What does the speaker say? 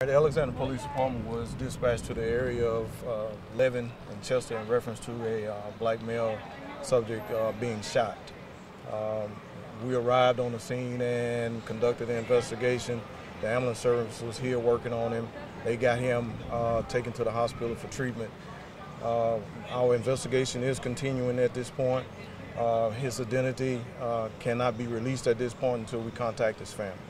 The Alexandria Police Department was dispatched to the area of uh, Levin and Chester in reference to a uh, black male subject uh, being shot. Um, we arrived on the scene and conducted an investigation. The ambulance service was here working on him. They got him uh, taken to the hospital for treatment. Uh, our investigation is continuing at this point. Uh, his identity cannot be released at this point until we contact his family.